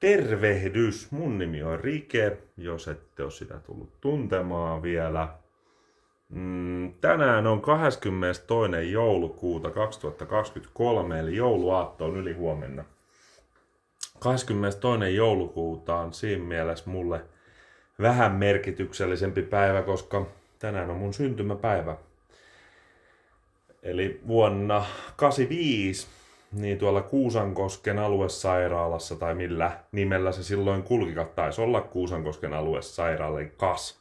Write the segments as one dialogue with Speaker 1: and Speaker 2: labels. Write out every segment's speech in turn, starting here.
Speaker 1: Tervehdys! Mun nimi on Rike, jos ette ole sitä tullut tuntemaan vielä. Mm, tänään on 22. joulukuuta 2023, eli jouluaatto on yli huomenna. 22. joulukuuta on siinä mielessä mulle vähän merkityksellisempi päivä, koska tänään on mun syntymäpäivä. Eli vuonna 85 niin tuolla Kuusankosken aluesairaalassa tai millä nimellä se silloin kulki, taisi olla Kuusankosken aluesairaalan kas,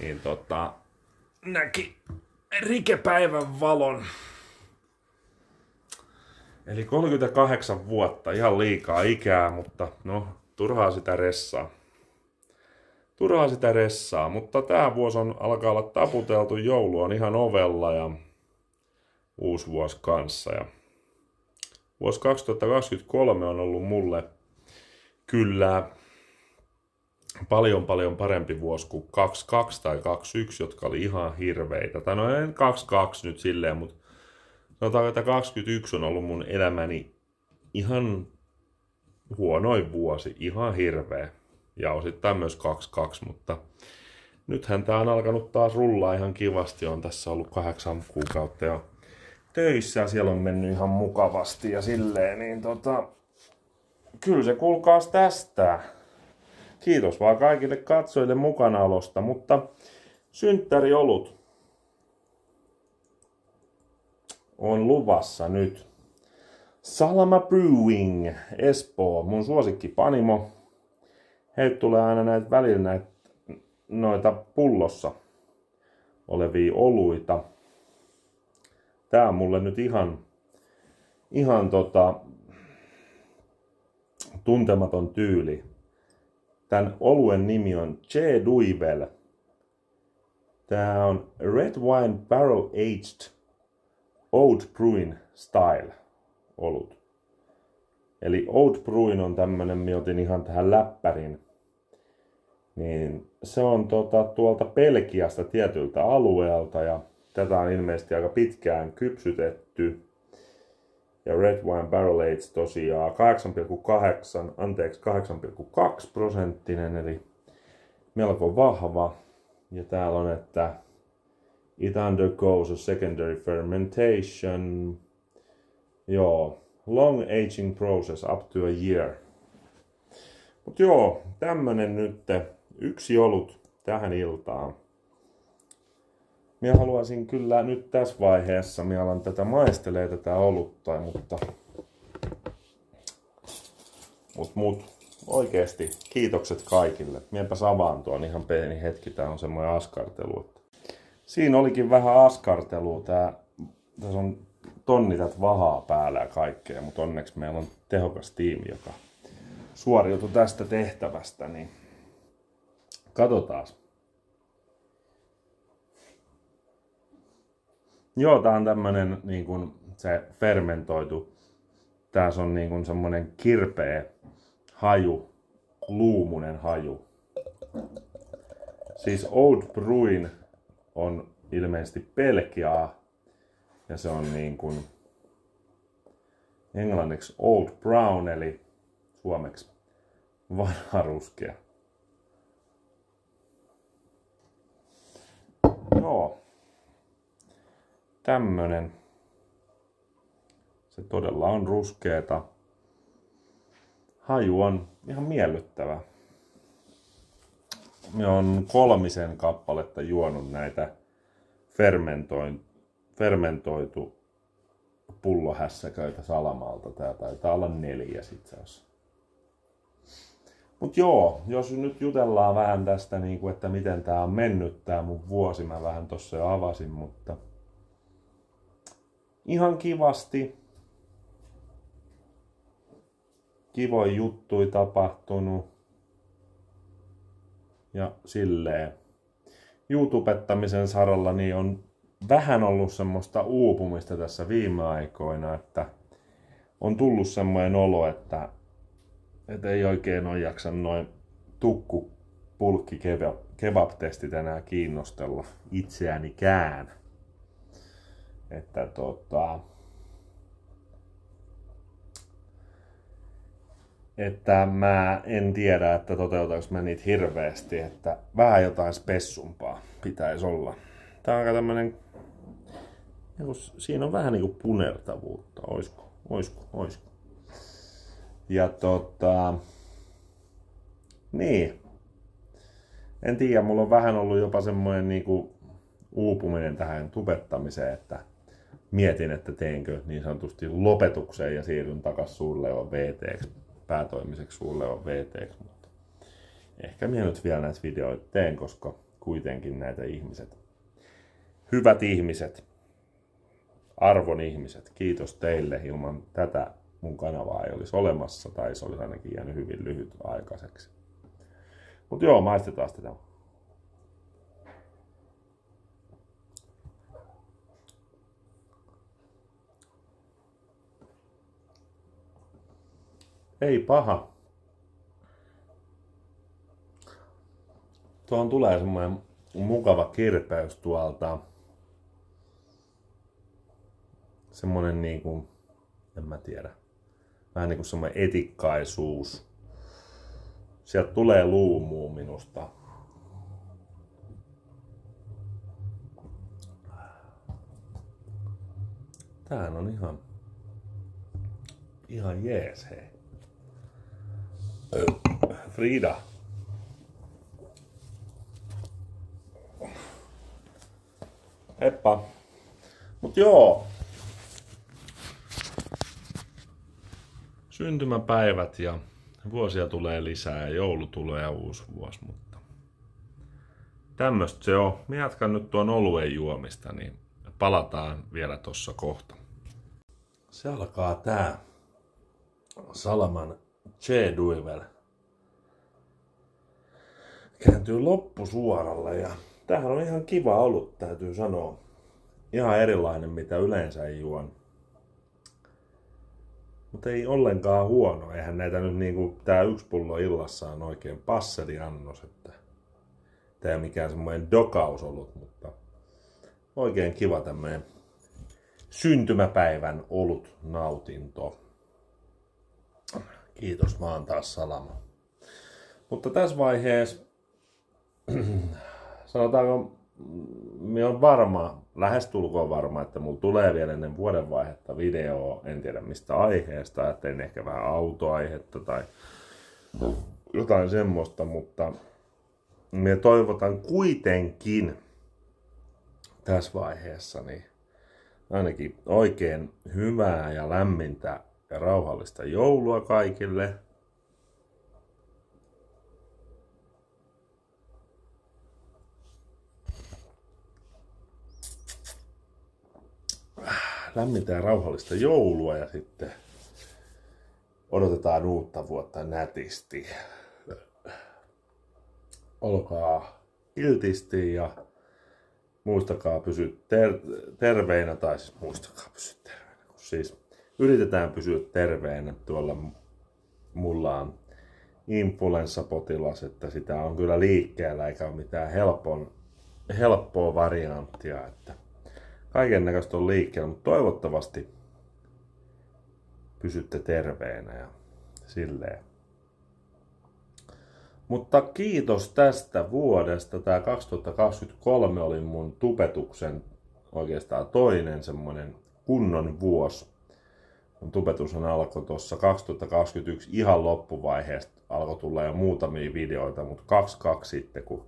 Speaker 1: niin tota, näki rikepäivän valon. Eli 38 vuotta, ihan liikaa ikää, mutta no, turhaa sitä ressaa. Turhaa sitä ressaa, mutta tämä vuosi on, alkaa olla taputeltu, joulu on ihan ovella ja uusi vuosi kanssa. Ja Vuosi 2023 on ollut mulle kyllä paljon paljon parempi vuosi kuin 22 tai 21, jotka oli ihan hirveitä. Tai no en 22 nyt silleen, mutta sanotaan, että 21 on ollut mun elämäni ihan huonoin vuosi, ihan hirveä. Ja osittain myös 22, mutta nythän tää on alkanut taas rullaa ihan kivasti. On tässä ollut kahdeksan kuukautta ja töissä siellä on mennyt ihan mukavasti ja silleen, niin tota, kyllä se kuulkaas tästä. Kiitos vaan kaikille katsojille mukanaolosta, mutta synttäriolut on luvassa nyt. Salama Brewing, Espoo, mun suosikki panimo. Heiltä tulee aina näitä välillä näitä noita pullossa olevia oluita tää on mulle nyt ihan, ihan tota, tuntematon tyyli. Tän oluen nimi on Che Duivel. Tää on Red Wine Barrel Aged Old Bruin Style olut. Eli Old Bruin on tämmönen, mä otin ihan tähän läppärin. Niin se on tota, tuolta Pelkiasta tietyltä alueelta ja Tätä on ilmeisesti aika pitkään kypsytetty. Ja Red Wine Barrel Aged tosiaan 8,8, anteeksi 8,2 prosenttinen, eli melko vahva. Ja täällä on, että it undergoes a secondary fermentation. Joo, long aging process up to a year. Mut joo, tämmönen nyt yksi olut tähän iltaan. Minä haluaisin kyllä nyt tässä vaiheessa, minä alan tätä maistelee tätä olutta, mutta mut, mut oikeesti kiitokset kaikille. Mienpä avaan tuon ihan pieni hetki, tää on semmoinen askartelu. Siinä olikin vähän askartelua, tää, tässä on tonni tätä vahaa päällä ja kaikkea, mutta onneksi meillä on tehokas tiimi, joka suoriutui tästä tehtävästä, niin katsotaan. Joo, tää on tämmönen niin kuin se fermentoitu. Tässä on niin kuin semmonen kirpeä haju, luumunen haju. Siis Old Bruin on ilmeisesti pelkiaa ja se on niin kuin englanniksi Old Brown eli suomeksi vanha ruskea. Joo tämmönen. Se todella on ruskeeta. Haju on ihan miellyttävä. Me on kolmisen kappaletta juonut näitä fermentoitu pullohässäköitä salamalta. Tää taitaa olla neljä sit asiassa. Mut joo, jos nyt jutellaan vähän tästä, niin kuin, että miten tää on mennyt tää mun vuosi, mä vähän tossa jo avasin, mutta ihan kivasti. Kivoja juttui tapahtunut. Ja silleen. YouTubettamisen saralla niin on vähän ollut semmoista uupumista tässä viime aikoina, että on tullut semmoinen olo, että, että ei oikein ole jaksa noin tukku pulkki kebab, kebab-testit enää kiinnostella itseäänikään. Että tota, että mä en tiedä, että toteutanko mä niitä hirveästi, että vähän jotain spessumpaa pitäisi olla. Tää on aika tämmönen, siinä on vähän niinku punertavuutta, oisko, oisko, oisko. Ja tota, niin. En tiedä, mulla on vähän ollut jopa semmoinen niinku uupuminen tähän tubettamiseen, että mietin, että teenkö niin sanotusti lopetukseen ja siirryn takaisin suurleon VT, päätoimiseksi suurleon VT, mutta ehkä minä nyt vielä näitä videoita teen, koska kuitenkin näitä ihmiset, hyvät ihmiset, arvon ihmiset, kiitos teille, ilman tätä mun kanavaa ei olisi olemassa, tai se olisi ainakin jäänyt hyvin lyhyt aikaiseksi. Mutta joo, maistetaan sitä. Ei paha. Tuohon tulee semmoinen mukava kirpeys tuolta. Semmoinen niinku, en mä tiedä, vähän niinku semmoinen etikkaisuus. Sieltä tulee luumuu minusta. Tämähän on ihan, ihan jees hei. Frida. Heppa. Mut joo. Syntymäpäivät ja vuosia tulee lisää ja joulu tulee ja uusi vuosi, mutta tämmöstä se on. Mä jatkan nyt tuon oluen juomista, niin palataan vielä tossa kohta. Se alkaa tää Salaman Che Duivel kääntyy loppusuoralle ja tämähän on ihan kiva ollut, täytyy sanoa. Ihan erilainen, mitä yleensä juon. Mutta ei ollenkaan huono. Eihän näitä nyt niinku, tää yksi pullo illassa on oikein passeliannos, että tää ei mikään semmoinen dokaus ollut, mutta oikein kiva tämmöinen syntymäpäivän olut nautinto. Kiitos vaan taas Salama. Mutta tässä vaiheessa, sanotaanko, minä on varma, lähestulkoon varma, että mulla tulee vielä ennen vuodenvaihetta video, en tiedä mistä aiheesta, että en ehkä vähän autoaihetta tai jotain semmoista, mutta minä toivotan kuitenkin tässä vaiheessa niin ainakin oikein hyvää ja lämmintä ja rauhallista joulua kaikille. Lämmintä ja rauhallista joulua ja sitten odotetaan uutta vuotta nätisti. Olkaa kiltisti ja muistakaa pysyä ter- terveinä, tai siis muistakaa pysyä terveinä, kun siis yritetään pysyä terveenä. Tuolla mulla on influenssapotilas, että sitä on kyllä liikkeellä eikä ole mitään helpon, helppoa varianttia. Että kaiken näköistä on liikkeellä, mutta toivottavasti pysytte terveenä ja silleen. Mutta kiitos tästä vuodesta. Tämä 2023 oli mun tupetuksen oikeastaan toinen semmoinen kunnon vuosi tubetushan alkoi tuossa 2021 ihan loppuvaiheesta. Alkoi tulla jo muutamia videoita, mutta kaksi kaksi sitten, kun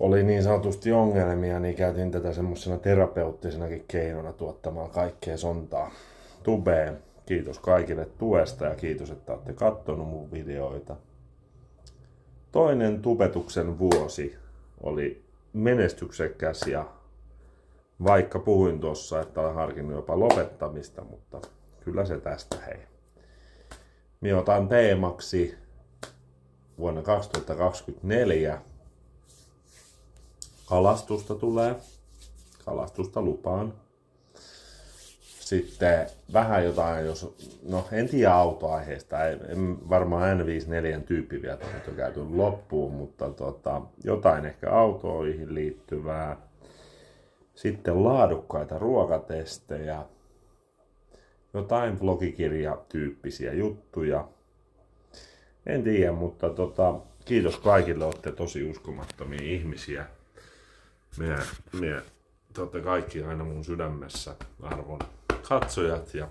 Speaker 1: oli niin sanotusti ongelmia, niin käytin tätä semmoisena terapeuttisenakin keinona tuottamaan kaikkea sontaa tubeen. Kiitos kaikille tuesta ja kiitos, että olette katsonut mun videoita. Toinen tubetuksen vuosi oli menestyksekäs ja vaikka puhuin tuossa, että olen harkinnut jopa lopettamista, mutta kyllä se tästä hei. Minä otan teemaksi vuonna 2024 kalastusta tulee. Kalastusta lupaan. Sitten vähän jotain, jos, no en tiedä autoaiheesta, en, varmaan N54 tyyppi vielä on käyty loppuun, mutta tota, jotain ehkä autoihin liittyvää sitten laadukkaita ruokatestejä jotain vlogikirjatyyppisiä juttuja. En tiedä, mutta tota, kiitos kaikille, olette tosi uskomattomia ihmisiä. Me, me te olette kaikki aina mun sydämessä, arvon katsojat ja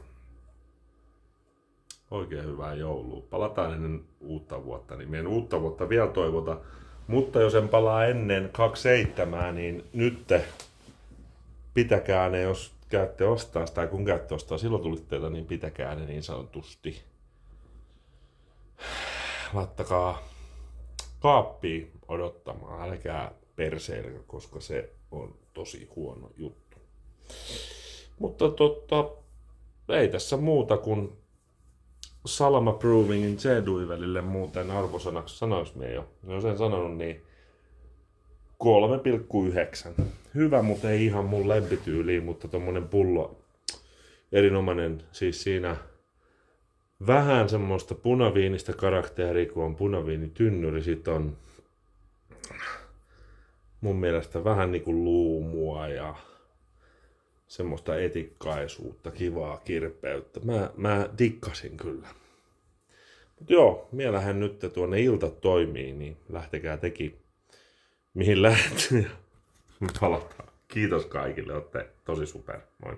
Speaker 1: oikein hyvää joulua. Palataan ennen uutta vuotta, niin meidän uutta vuotta vielä toivota. Mutta jos en palaa ennen 27, niin nyt pitäkää ne, jos käytte ostaa sitä, kun käytte ostaa silloin tulitteita, niin pitäkää ne niin sanotusti. Laittakaa kaappi odottamaan, älkää perseilkö, koska se on tosi huono juttu. Mutta totta, ei tässä muuta kuin Salama Provingin C-duivelille muuten arvosanaksi sanois me jo. Jos sen sanonut, niin 3,9. Hyvä, mutta ei ihan mun lempityyliin, mutta tommonen pullo erinomainen. Siis siinä vähän semmoista punaviinistä karakteria, kun on punaviinitynnyri, sit on mun mielestä vähän niinku luumua ja semmoista etikkaisuutta, kivaa kirpeyttä. Mä, mä dikkasin kyllä. Mutta joo, mielähän nyt tuonne ilta toimii, niin lähtekää teki mihin lähdet. Palataan. Kiitos kaikille, olette tosi super. Moi.